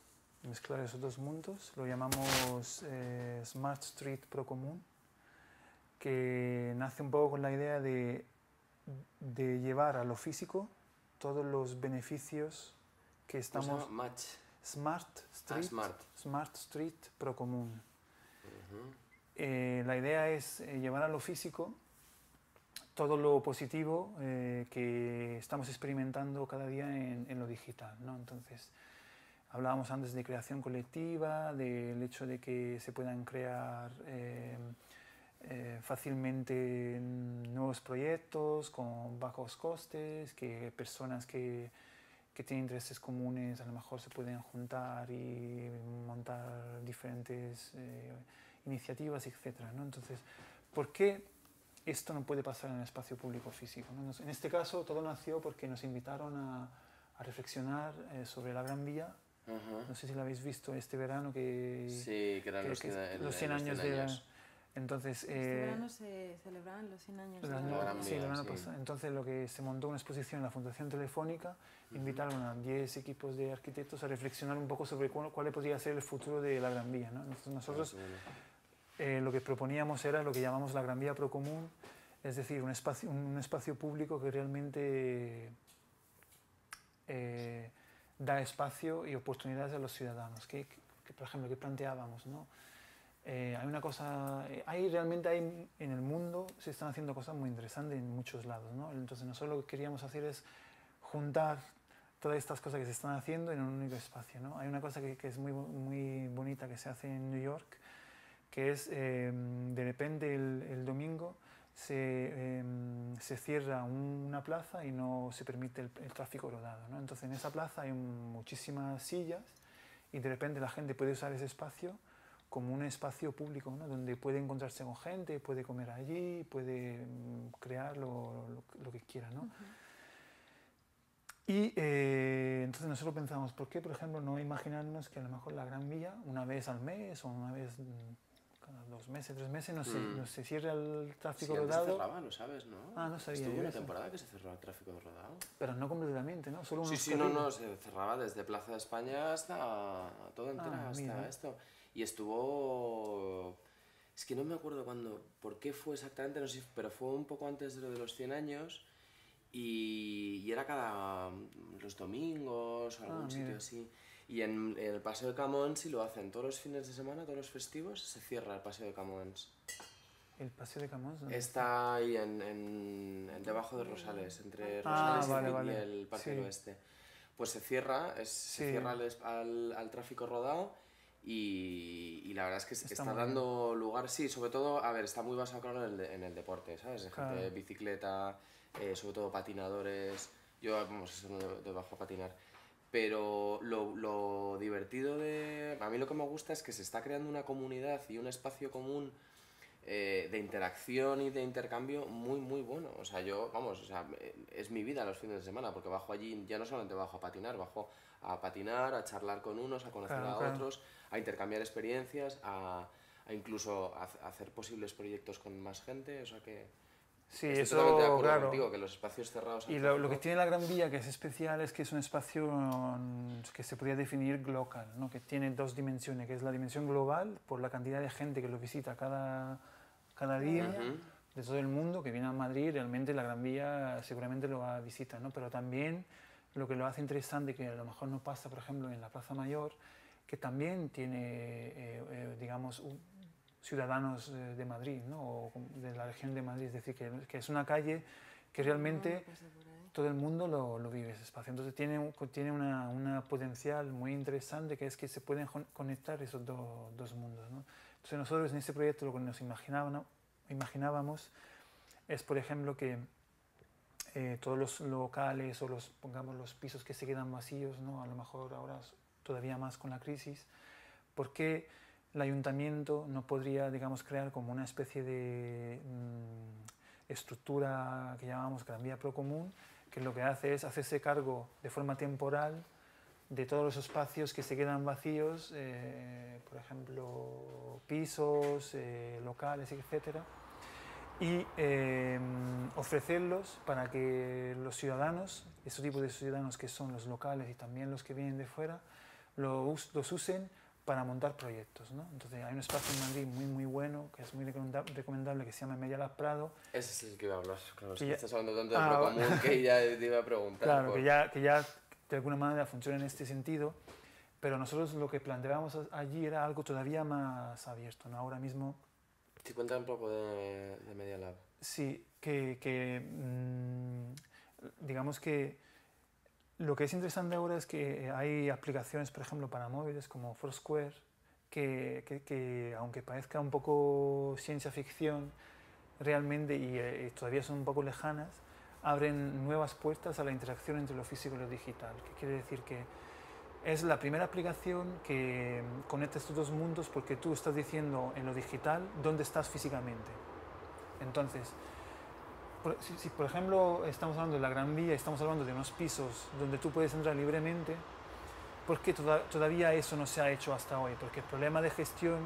mezclar esos dos mundos, lo llamamos eh, Smart Street Pro Común, que nace un poco con la idea de, de llevar a lo físico todos los beneficios que estamos... Match. Smart Street, ah, smart. smart. Street Pro Común. Uh -huh. eh, la idea es eh, llevar a lo físico todo lo positivo eh, que estamos experimentando cada día en, en, lo digital. ¿no? Entonces, hablábamos antes de creación colectiva, del hecho de que se puedan crear eh, eh, fácilmente nuevos proyectos con bajos costes, que personas que, que tienen intereses comunes a lo mejor se pueden juntar y montar diferentes iniciativas, etc. ¿no? Entonces, ¿por qué esto no puede pasar en el espacio público físico. En este caso, todo nació porque nos invitaron a, a reflexionar eh, sobre la Gran Vía. No sé si lo habéis visto este verano que... Sí, que eran los, que, los 100 años de la... Entonces, este eh, verano se celebraban los 100 años de la Gran Vía. Sí, el verano pasado. Entonces, lo que se montó una exposición en la Fundación Telefónica, invitaron a 10 equipos de arquitectos a reflexionar un poco sobre cuál, cuál podría ser el futuro de la Gran Vía. ¿no? Entonces, nosotros... Eh, lo que proponíamos era lo que llamamos la Gran Vía Procomún, es decir, un espacio, un espacio público que realmente eh, da espacio y oportunidades a los ciudadanos. Que, por ejemplo, que planteábamos, ¿no? Eh, hay una cosa, hay realmente hay, en el mundo se están haciendo cosas muy interesantes en muchos lados, ¿no? Entonces nosotros lo que queríamos hacer es juntar todas estas cosas que se están haciendo en un único espacio, ¿no? Hay una cosa que, que es muy, muy bonita que se hace en New York, que es, em, de repente el, domingo se, em, se, cierra una plaza y no se permite el, tráfico rodado. ¿no? Entonces en esa plaza hay muchísimas sillas y de repente la gente puede usar ese espacio como un espacio público, ¿no? donde puede encontrarse con gente, puede comer allí, puede mm, crear lo, lo, que quiera. ¿no? Y eh, entonces nosotros pensamos, ¿por qué, por ejemplo, no imaginarnos que a lo mejor la Gran Vía, una vez al mes o una vez mm, dos meses, tres meses, no, se, mm. no se cierra el tráfico sí, rodado. se cerraba, no sabes, ¿no? Ah, no sabía. Estuvo una temporada que se cerró el tráfico rodado. Pero no completamente, ¿no? Solo unos sí, sí, no, no, se cerraba desde Plaza de España hasta todo entera, ah, hasta esto. Y estuvo... Es que no me acuerdo cuándo, por qué fue exactamente, no sé, pero fue un poco antes de lo de los 100 años y, y era cada los domingos o algún ah, sitio así. Y en, el Paseo de Camões, si lo hacen todos los fines de semana, todos los festivos, se cierra el Paseo de Camões. ¿El Paseo de Camões? Está ahí en, en, debajo de Rosales, entre ah, Rosales y, el Parque del Oeste. Pues se cierra, es, se cierra al, al, tráfico rodado y, y, la verdad es que está, dando lugar, sí, sobre todo, a ver, está muy basado claro en el, en el deporte, ¿sabes? Gente bicicleta, eh, sobre todo patinadores. Yo, vamos, eso de bajo a patinar pero lo, lo, divertido de... A mí lo que me gusta es que se está creando una comunidad y un espacio común eh, de interacción y de intercambio muy, muy bueno. O sea, yo, vamos, o sea, es mi vida los fines de semana, porque bajo allí, ya no solamente bajo a patinar, bajo a patinar, a charlar con unos, a conocer a otros, a intercambiar experiencias, a, a incluso a, a hacer posibles proyectos con más gente. O sea que... Sí, eso, claro. que los espacios cerrados... Y lo, que tiene la Gran Vía, que es especial, es que es un espacio mm, que se podría definir local, ¿no? que tiene dos dimensiones, que es la dimensión global, por la cantidad de gente que lo visita cada, cada día, de todo el mundo, que viene a Madrid, realmente la Gran Vía seguramente lo va a visitar, ¿no? pero también lo que lo hace interesante, que a lo mejor no pasa, por ejemplo, en la Plaza Mayor, que también tiene, eh, eh, digamos, un, ciudadanos eh, de Madrid, ¿no? o de la región de Madrid, es decir, que, que es una calle que realmente ah, todo el mundo lo, lo, vive ese espacio. Entonces tiene, tiene una, una, potencial muy interesante que es que se pueden conectar esos dos mundos. ¿no? Entonces nosotros en este proyecto lo que nos imaginábamos, imaginábamos es, por ejemplo, que eh, todos los locales o los, pongamos, los pisos que se quedan vacíos, ¿no? a lo mejor ahora todavía más con la crisis, porque el ayuntamiento no podría, digamos, crear como una especie de mm, estructura que llamamos Gran Vía Procomún, que lo que hace es hacerse cargo de forma temporal de todos los espacios que se quedan vacíos, eh, por ejemplo, pisos, eh, locales, etc., y em, ofrecerlos para que los ciudadanos, esos tipos de ciudadanos que son los locales y también los que vienen de fuera, los, los usen para montar proyectos. ¿no? Entonces hay un espacio en Madrid muy muy bueno, que es muy recomendable, que se llama Media Las Prado. Ese es el que iba a hablar, claro, que ya, estás hablando tanto de ah, común que ya te iba a preguntar. Claro, que, ya, que ya de alguna manera funciona en este sentido, pero nosotros lo que planteábamos allí era algo todavía más abierto. ¿no? Ahora mismo... Sí, cuenta un poco de, de Media Lab. Sí, que, que mm, digamos que lo que es interesante ahora es que hay aplicaciones, por ejemplo, para móviles como Foursquare, que, que, que aunque parezca un poco ciencia ficción, realmente, y, eh, y, todavía son un poco lejanas, abren nuevas puertas a la interacción entre lo físico y lo digital. Que quiere decir que es la primera aplicación que conecta estos dos mundos porque tú estás diciendo en lo digital dónde estás físicamente. Entonces, si, si, por ejemplo estamos hablando de la Gran Vía, estamos hablando de unos pisos donde tú puedes entrar libremente, ¿por qué toda, todavía eso no se ha hecho hasta hoy? Porque el problema de gestión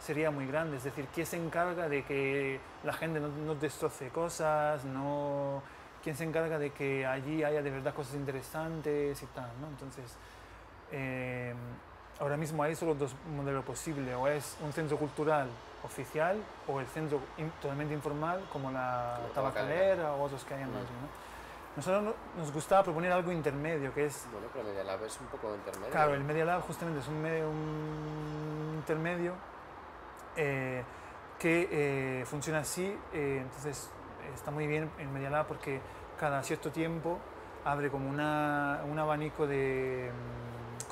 sería muy grande, es decir, ¿quién se encarga de que la gente no, no destroce cosas? No, ¿Quién se encarga de que allí haya de verdad cosas interesantes y tal? ¿no? Entonces, eh, ahora mismo hay solo dos modelos posibles, o es un centro cultural oficial o el centro in, totalmente informal como la tabacalera o otros que hay en Madrid. ¿no? Nosotros nos gustaba proponer algo intermedio, que es... Bueno, pero Media Lab es un poco intermedio. Claro, el Media Lab justamente es un, medio, un intermedio eh, que eh, funciona así, eh, entonces está muy bien el Media Lab porque cada cierto tiempo abre como una, un abanico de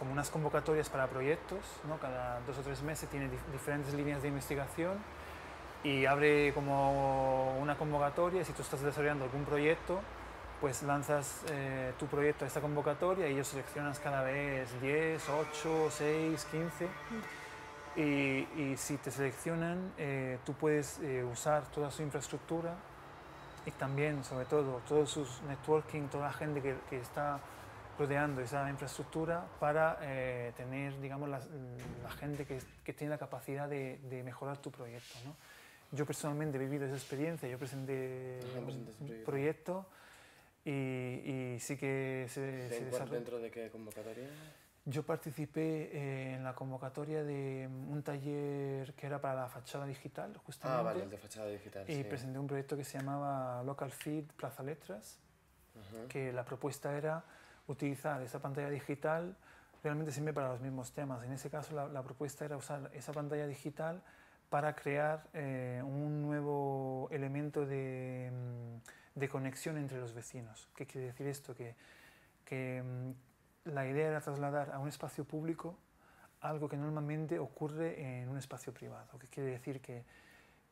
como unas convocatorias para proyectos, ¿no? cada dos o tres meses tiene dif diferentes líneas de investigación y abre como una convocatoria, si tú estás desarrollando algún proyecto, pues lanzas eh, tu proyecto a esta convocatoria y ellos seleccionas cada vez 10, 8, 6, 15 y, y si te seleccionan eh, tú puedes eh, usar toda su infraestructura y también sobre todo todos sus networking, toda la gente que, que está rodeando esa infraestructura para eh, tener, digamos, la, la gente que, que, tiene la capacidad de, de mejorar tu proyecto. ¿no? Yo personalmente he vivido esa experiencia, yo presenté un proyecto, y, y sí que se, ¿De se desarrolló. ¿Dentro de qué convocatoria? Yo participé eh, en la convocatoria de un taller que era para la fachada digital, justamente, Ah, vale, el de fachada digital. y sí. presenté un proyecto que se llamaba Local Feed Plaza Letras, Ujú. que la propuesta era utilizar esa pantalla digital realmente siempre para los mismos temas. En ese caso la, propuesta era usar esa pantalla digital para crear eh, un nuevo elemento de, mm, de conexión entre los vecinos. ¿Qué quiere decir esto? Que, que mm, la idea era trasladar a un espacio público algo que normalmente ocurre en un espacio privado. ¿Qué quiere decir? Que,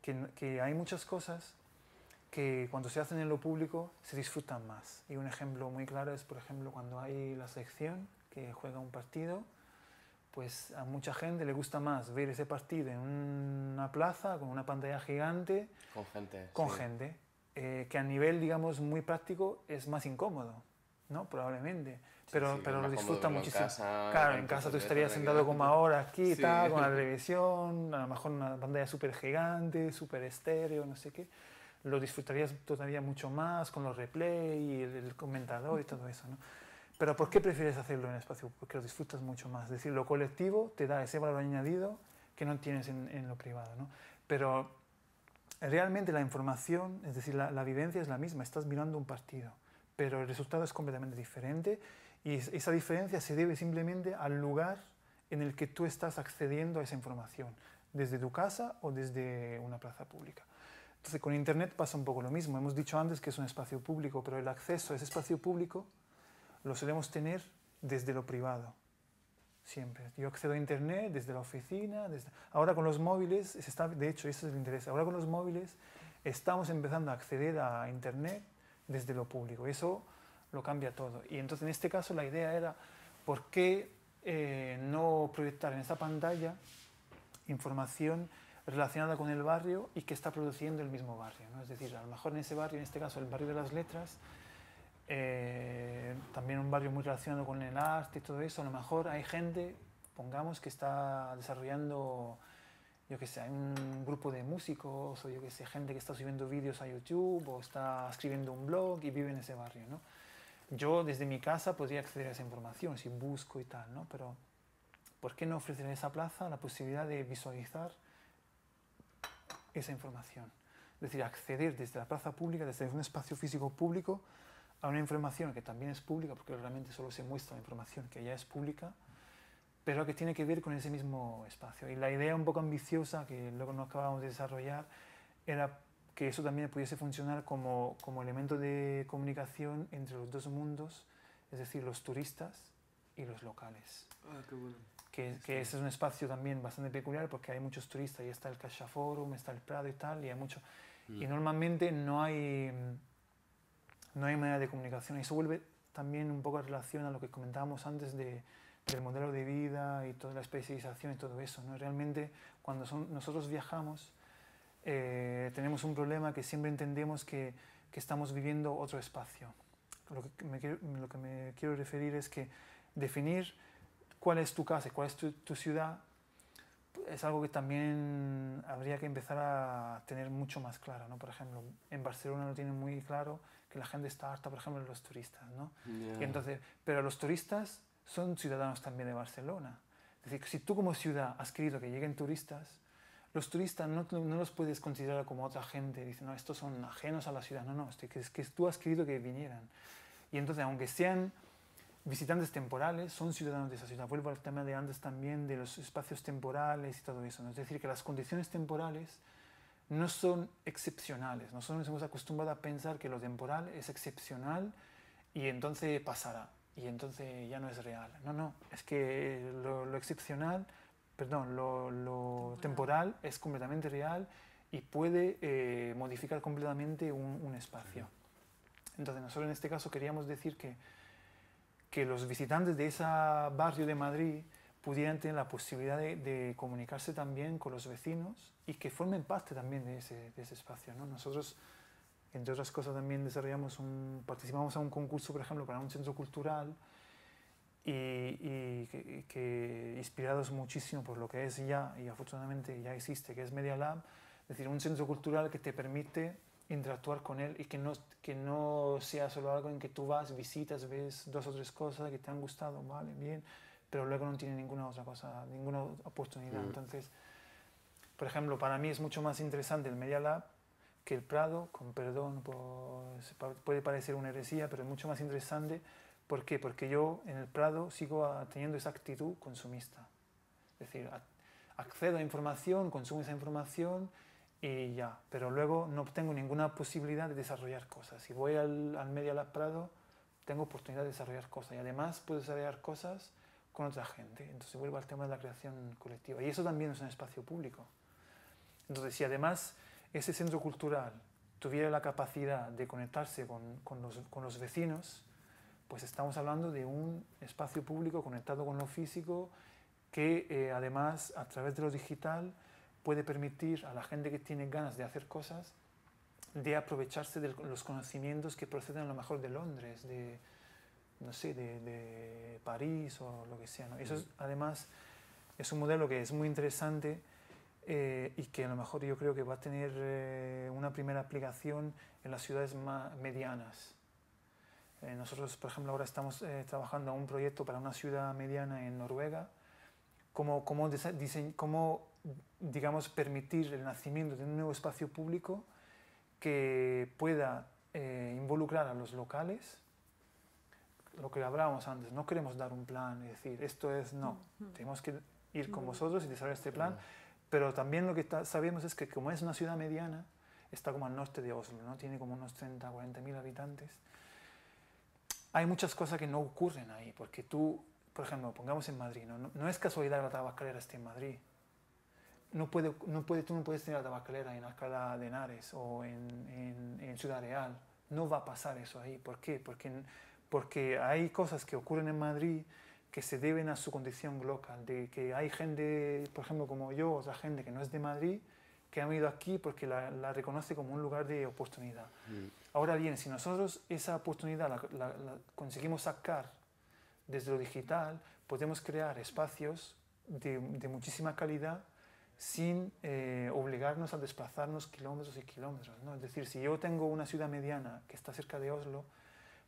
que, que hay muchas cosas que cuando se hacen en lo público se disfrutan más. Y un ejemplo muy claro es, por ejemplo, cuando hay la selección que juega un partido, pues a mucha gente le gusta más ver ese partido en una plaza con una pantalla gigante, Con gente. con sí. gente, eh, que a nivel, digamos, muy práctico es más incómodo, ¿no? Probablemente. Pero, sí, pero lo disfruta muchísimo. En casa, Claro, en casa tú estarías sentado como ahora aquí, Sí. tal, con la televisión, a lo mejor una pantalla súper gigante, súper estéreo, no sé qué. Lo disfrutarías todavía mucho más con los replay y el, el comentador y todo eso, ¿no? Pero ¿por qué prefieres hacerlo en espacio? Porque lo disfrutas mucho más. Es decir, lo colectivo te da ese valor añadido que no tienes en, lo privado, ¿no? Pero realmente la información, es decir, la, la vivencia es la misma. Estás mirando un partido, pero el resultado es completamente diferente y es- esa diferencia se debe simplemente al lugar en el que tú estás accediendo a esa información, desde tu casa o desde una plaza pública. Entonces, con Internet pasa un poco lo mismo. Hemos dicho antes que es un espacio público, pero el acceso a ese espacio público lo solemos tener desde lo privado. Siempre. Yo accedo a Internet desde la oficina. Desde... Ahora con los móviles, se está, de hecho, eso es el interés. Ahora con los móviles estamos empezando a acceder a Internet desde lo público. Eso lo cambia todo. Y entonces en este caso la idea era, ¿por qué eh, no proyectar en esta pantalla información relacionada con el barrio y que está produciendo el mismo barrio? ¿no? Es decir, a lo mejor en ese barrio, en este caso el barrio de las letras, eh, también un barrio muy relacionado con el arte y todo eso, a lo mejor hay gente, pongamos, que está desarrollando, yo qué sé, hay un grupo de músicos o yo qué sé, gente que está subiendo vídeos a YouTube o está escribiendo un blog y vive en ese barrio, ¿no? Yo desde mi casa podría acceder a esa información si busco y tal, ¿no? Pero ¿por qué no ofrecer en esa plaza la posibilidad de visualizar esa información? Es decir, acceder desde la plaza pública, desde un espacio físico público, a una información que también es pública, porque realmente solo se muestra la información que ya es pública, pero que tiene que ver con ese mismo espacio. Y la idea un poco ambiciosa, que luego no acabamos de desarrollar, era que eso también pudiese funcionar como, como elemento de comunicación entre los dos mundos, es decir, los turistas y los locales. Ah, qué bueno. Que, que ese es un espacio también bastante peculiar porque hay muchos turistas, y está el Caixa Forum, está el Prado y tal, y hay mucho... Y Mm. normalmente no hay, no hay manera de comunicación. Y eso vuelve también un poco en relación a lo que comentábamos antes de, del modelo de vida y toda la especialización y todo eso. ¿no? Realmente cuando son- nosotros viajamos eh, tenemos un problema que siempre entendemos que, que estamos viviendo otro espacio. Lo que, me quiero, lo que me quiero referir es que definir cuál es tu casa, cuál es tu, tu ciudad, es algo que también habría que empezar a tener mucho más claro. ¿no? Por ejemplo, en Barcelona lo tienen muy claro que la gente está harta, por ejemplo, de los turistas. ¿no? Y entonces, pero los turistas son ciudadanos también de Barcelona. Es decir, si tú como ciudad has querido que lleguen turistas, los turistas no, no los puedes considerar como otra gente. Dicen, no, estos son ajenos a la ciudad. No, no, es que, es que tú has querido que vinieran. Y entonces, aunque sean visitantes temporales, son ciudadanos de esa ciudad. Vuelvo al tema de antes también de los espacios temporales y todo eso. ¿no? Es decir, que las condiciones temporales no son excepcionales. Nosotros nos hemos acostumbrado a pensar que lo temporal es excepcional y entonces pasará y entonces ya no es real. No, no, es que lo, lo excepcional, perdón, lo, lo temporal es completamente real y puede eh, modificar completamente un, un espacio. Entonces nosotros en este caso queríamos decir que, que los visitantes de ese barrio de Madrid pudieran tener la posibilidad de, comunicarse también con los vecinos y que formen parte también de ese, espacio. ¿no? Nosotros, entre otras cosas, también desarrollamos un, participamos en un concurso, por ejemplo, para un centro cultural y, que, inspirados muchísimo por lo que es ya, y afortunadamente ya existe, que es Media Lab, es decir, un centro cultural que te permite interactuar con él y que no, que no sea solo algo en que tú vas, visitas, ves dos o tres cosas que te han gustado, vale, bien, pero luego no tiene ninguna otra cosa, ninguna oportunidad. Mm. Entonces, por ejemplo, para mí es mucho más interesante el Media Lab que el Prado, con perdón, pues, puede parecer una heresía, pero es mucho más interesante. ¿Por qué? Porque yo en el Prado sigo teniendo esa actitud consumista. Es decir, accedo a información, consumo esa información y ya. Pero luego no tengo ninguna posibilidad de desarrollar cosas. Si voy al, al Media Lab Prado, tengo oportunidad de desarrollar cosas. Y además puedo desarrollar cosas con otra gente. Entonces vuelvo al tema de la creación colectiva. Y eso también es un espacio público. Entonces, si además ese centro cultural tuviera la capacidad de conectarse con, con, los, con, los, vecinos, pues estamos hablando de un espacio público conectado con lo físico que eh, además a través de lo digital puede permitir a la gente que tiene ganas de hacer cosas de aprovecharse de los conocimientos que proceden a lo mejor de Londres, de, no sé, de, de París o lo que sea. ¿no? Eso es, además es un modelo que es muy interesante eh, y que a lo mejor yo creo que va a tener eh, una primera aplicación en las ciudades más medianas. Eh, nosotros, por ejemplo, ahora estamos trabajando en un proyecto para una ciudad mediana en Noruega, cómo, cómo, cómo digamos, permitir el nacimiento de un nuevo espacio público que pueda involucrar a los locales, lo que hablábamos antes, no queremos dar un plan y decir, esto es, no, tenemos que ir con vosotros y desarrollar este plan, pero también lo que está, sabemos es que como es una ciudad mediana, está como al norte de Oslo, ¿no? tiene como unos 30, 40 mil habitantes, hay muchas cosas que no ocurren ahí, porque tú, por ejemplo, pongamos en Madrid, no, no, no es casualidad que la tabacalera esté en Madrid. No puede, no puede, tú no puedes tener la tabacalera en Alcalá de Henares o en, en, en Ciudad Real. No va a pasar eso ahí. ¿Por qué? Porque, porque hay cosas que ocurren en Madrid que se deben a su condición local, de que hay gente, por ejemplo, como yo, otra gente que no es de Madrid, que ha venido aquí porque la, la reconoce como un lugar de oportunidad. Mm. Ahora bien, si nosotros esa oportunidad la, la, la, conseguimos sacar desde lo digital, podemos crear espacios de, de muchísima calidad sin eh, obligarnos a desplazarnos kilómetros y kilómetros. ¿no? Es decir, si yo tengo una ciudad mediana que está cerca de Oslo,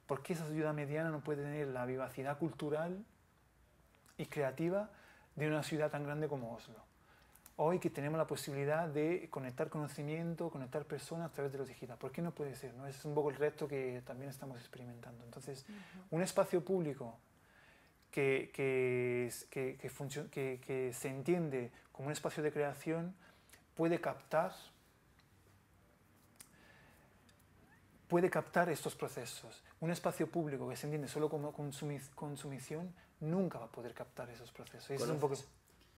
¿por qué esa ciudad mediana no puede tener la vivacidad cultural y creativa de una ciudad tan grande como Oslo. Hoy que tenemos la posibilidad de conectar conocimiento, conectar personas a través de lo digital. ¿Por qué no puede ser? ¿no? Ese es un poco el reto que también estamos experimentando. Entonces, uh -huh. un espacio público que, que, que, que, se entiende como un espacio de creación puede captar puede captar estos procesos. Un espacio público que se entiende solo como consumición nunca va a poder captar esos procesos. ¿Conoces,